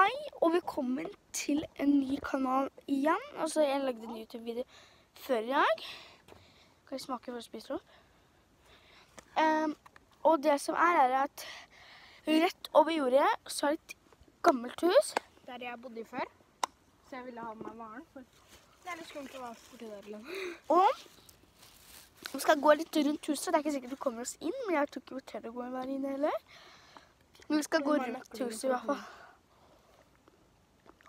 Hei og velkommen til en ny kanal igjen. Altså, jeg lagde en YouTube-video før i dag. Kan jeg smake før jeg spiser opp? Ehm, og det som er, er at rett over jordet så er det et gammelt hus. Der jeg bodde før. Så jeg ville ha med meg varen. For det er litt skummelt å være borti der alene. Og vi skal gå litt rundt huset. Det er ikke sikkert vi kommer oss inn, men jeg tror ikke vi tør å gå inn heller. Men vi skal gå rundt huset i hvert fall.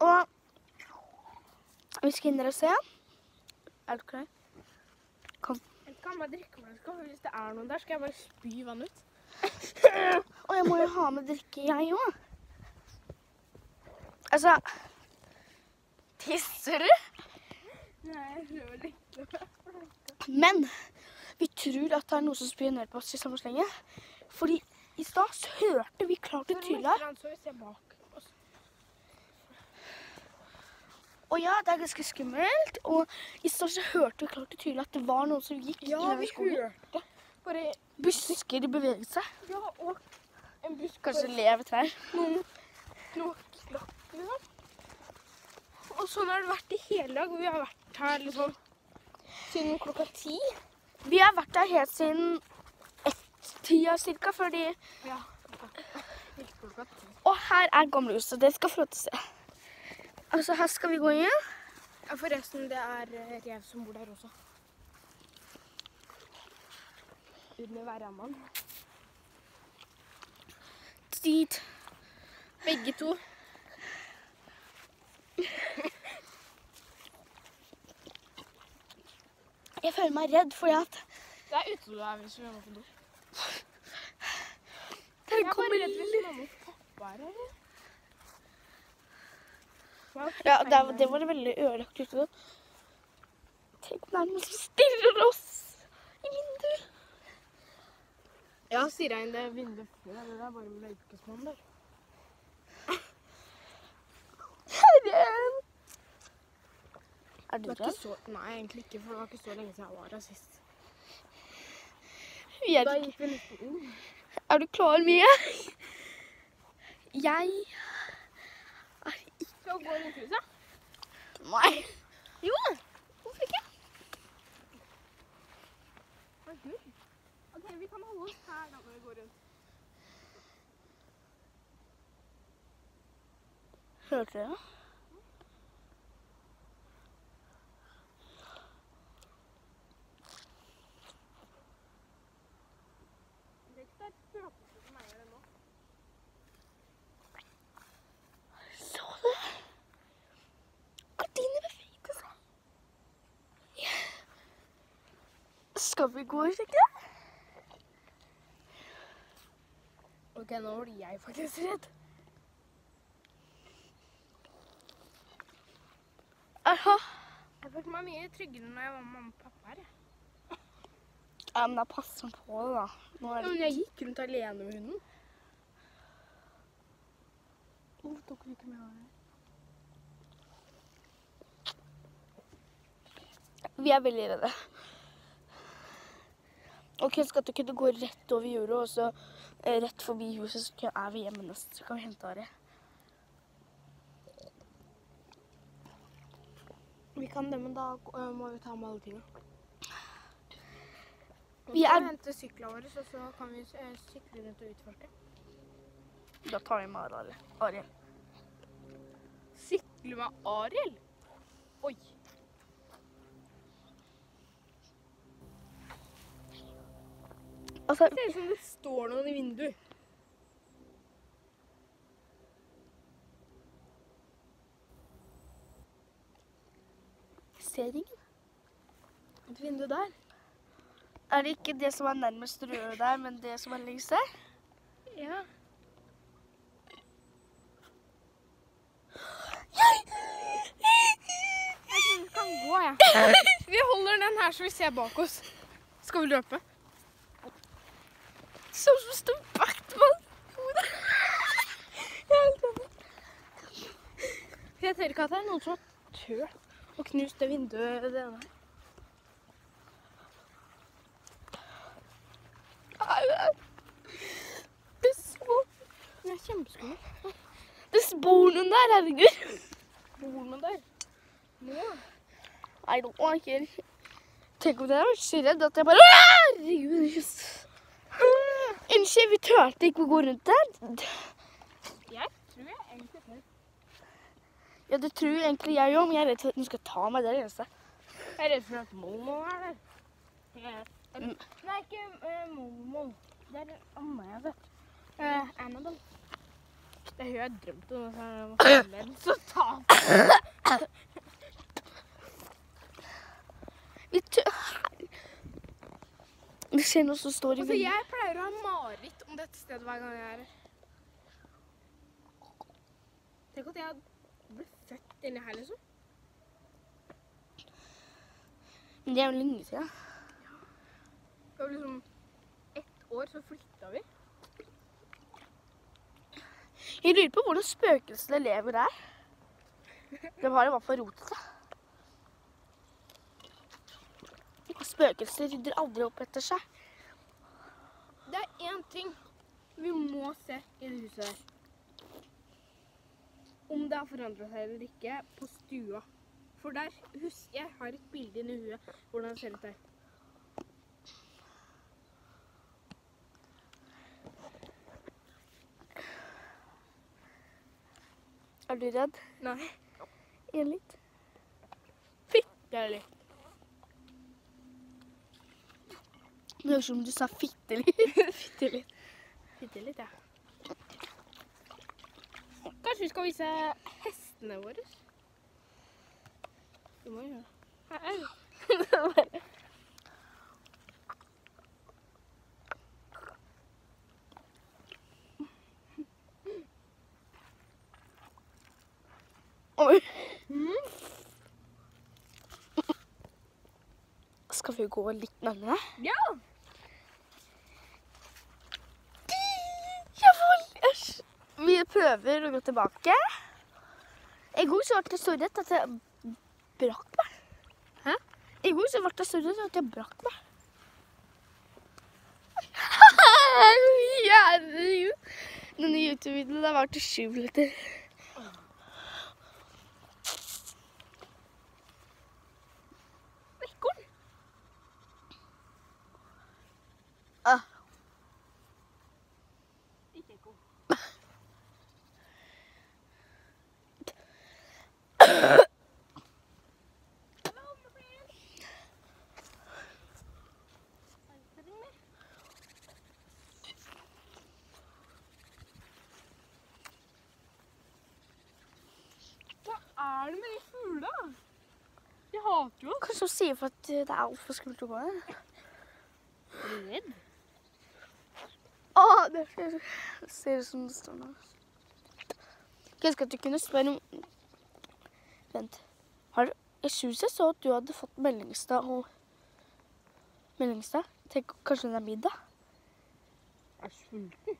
Og vi skal inn der og se. Er du klar? Kom. Jeg kan bare drikke vann. Hvis det er noen der, skal jeg bare spy vann ut. Og jeg må jo ha med drikke, jeg òg. Altså Tisser du? Nei, jeg prøver litt. Men vi tror at det er noen som spionerer på oss i samme slenge. Fordi i stad hørte vi klart og tydelig Så vi ser bak oss. Og ja, det er ganske skummelt. Og i stad så hørte vi klart og tydelig at det var noen som gikk Ja, i vi skogen. hørte bare Busker beveget seg. Ja, og en busk Kanskje bare- lev trær. noen knokklakk, liksom. Og sånn har det vært i hele dag. og Vi har vært her liksom siden klokka ti. Vi har vært her helt siden ett-tida cirka, fordi Ja. Og her er gamlehuset. Det skal få lov til å se. Altså, her skal vi gå inn. Ja, forresten, det er eh, rev som bor der også. Under verandaen. Dit. Begge to. Jeg føler meg redd fordi at Det er ute du er hvis vi må på do. Jeg er bare redd hvis mamma og pappa er her. Ja, det, det var det veldig ødelagt ute. Tenk om det er noen som stirrer oss i vinduet. Ja, sier jeg inn det vinduet før. Det er bare mørkesmann der. Herre! Er du redd? så, nei, egentlig ikke, for det var ikke så lenge siden jeg var her sist. Er, Da gikk vi nesten inn. er du klar, Mie? Jeg Vi gå rundt huset? Nei. Jo! Hvorfor ikke? Er? Ok, vi kan holde oss her da når vi går rundt. Hørte du det? Det er ikke så spøkelse som eier det nå. Så du? Gardinet beveget seg. Skal vi gå og sjekke? Ok, nå blir jeg faktisk redd. Aha. Jeg følte meg mye tryggere når jeg var med mamma og pappa her. Ja, men da passer han på det, da. Nå er det men jeg gikk rundt alene med hunden. Hvorfor tok ikke med her? Vi er veldig redde. Og skal at du kunne gå rett over jordet, og så eh, rett forbi huset, så er vi hjemme nesten, så kan vi hente Ari. Vi kan det, men da øh, må vi ta med alle tingene. Vi kan er- hente syklene våre, så, så kan vi øh, sykle rundt og utforske. Da tar vi med Ari. Ariel. Sykle med Ariel? Oi. Altså, Det ser ut som det står noen i vinduet. jeg ser ingen. Et vindu der. Er det ikke det som er nærmest røde der, men det som er lengst der? Ja. Jeg tror vi kan gå, jeg. Vi holder den her så vi ser bak oss. Skal vi løpe? Som bakt på hodet. Jeg tør. Ikke at det er noen som har tørt å knuse det vinduet det. Det er så Det er kjempeskummelt. Det bor noen der, herregud. Bor noen der? Nå? I don't ikke... Tenk om jeg var så redd at jeg bare Herregud. jøss. Unnskyld, vi turte ikke å gå rundt der. Jeg tror jeg egentlig tør. Ja, det tror jeg egentlig jeg òg, men jeg er redd for at den skal ta meg. Det er det eneste. Jeg er redd for at Momo er der. Jeg- Mm. Nei, ikke uh, Momo. Det er amma jeg har sett. Uh, Annabelle. Det er hun jeg har drømt om. Jeg ha så ta Vi Det skjer noe som står i Altså, jeg pleier å ha mareritt om dette stedet hver gang jeg er her. Tenk at jeg blitt født inni her, liksom. Men det er jo lenge siden. Det var liksom ett år, så flytta vi. Jeg lurer på hvordan spøkelsene lever der. De har i hvert fall rotete. Og Spøkelser rydder aldri opp etter seg. Det er én ting vi må se i det huset her. Om det har forandra seg eller ikke på stua. For der husker Jeg har et bilde inni huet hvordan det ser ut der. Er du redd? Nei. En litt. Det er litt. Det høres ut som du sa fitte litt. Fittelitt. Bitte litt, ja. Kanskje vi skal vise hestene våre? Du må jo gjøre det. Oi. Mm. Skal vi gå litt nærmere? Ja! Prøver å gå tilbake. I går så ble jeg så redd at jeg brakk meg. Hæ? I går så ble jeg så redd at jeg brakk meg. Herregud. Denne YouTube-videoen der vært i sju minutter. Ekorn. Ah. Ikke ekorn. Hva er det med de fuglene? Jeg hun sier for at det er altfor skummelt å gå her? Er du redd? Å, det ser ut som det står noe. Jeg husker at du kunne spørre om Vent. Har du Jeg syns jeg så at du hadde fått Meldingstad og Meldingstad? Tenk, kanskje hun er middag? Jeg Er sulten?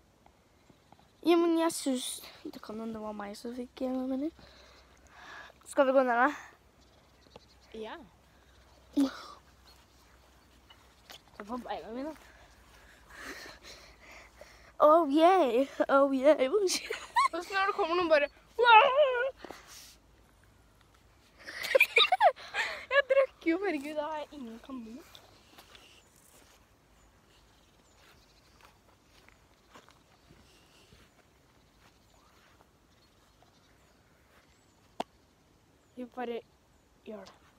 Ja, men jeg syns Det kan hende det var meg som fikk eh, melding. Skal vi gå ned, da? Ja. Se på beina mine. Oh yeah, oh yeah. Og så når det kommer noen bare Jeg drøkker jo, herregud, da har jeg ingen kanin. Vi bare gjør det.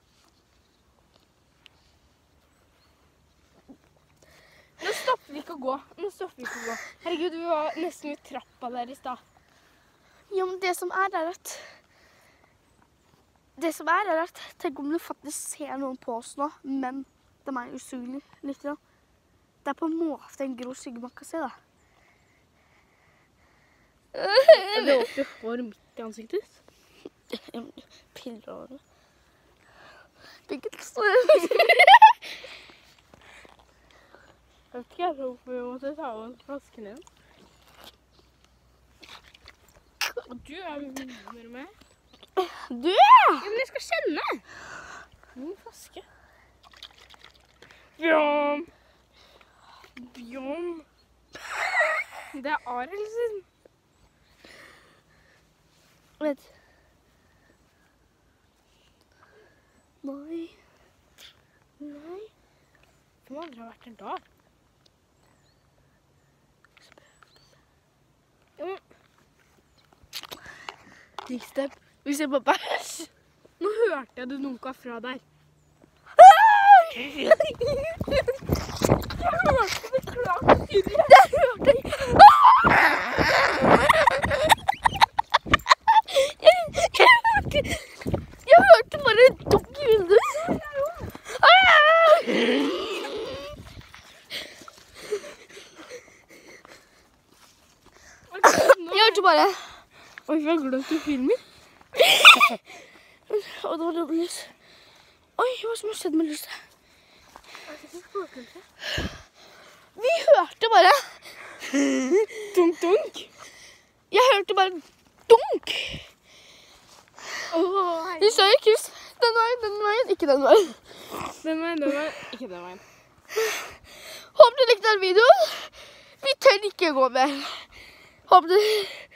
Vi ikke å gå. Nå stopper vi ikke å gå. Herregud, vi var nesten ved trappa der i stad. Ja, men det som er, er at Det som er, er at Tenk om du faktisk ser noen på oss nå, men de er usynlige lite grann. Det er på en måte en grå skygge man kan se, da. Det åpner hår midt i ansiktet. Piller over det. Hvilket står Jeg vet ikke hvorfor vi måtte ta av flasken igjen. Og du er mer med. Du! Ja, men jeg skal kjenne! Min flaske. Bjørn. Bjørn. Det er Arild sin. Vent. Nei. Nei. Hvem andre har vært der da? Ja, Next. Vi ser på bæsj. Nå hørte jeg det dunka fra der. Jeg hørte, jeg hørte bare en dunk i vinduet. Jeg hørte bare Oi, vi har glemt å filme. Og det var dårlig lys. Oi, hva som har skjedd med lyset? Vi hørte bare Dunk, dunk. Jeg hørte bare dunk. Vi så i kryss. Den veien, den veien, ikke den veien. Den veien, den veien. Ikke den veien. Håper du likte den videoen. Vi tør ikke gå mer. Håper du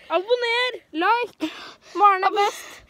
Abonner! Like! Maren er best!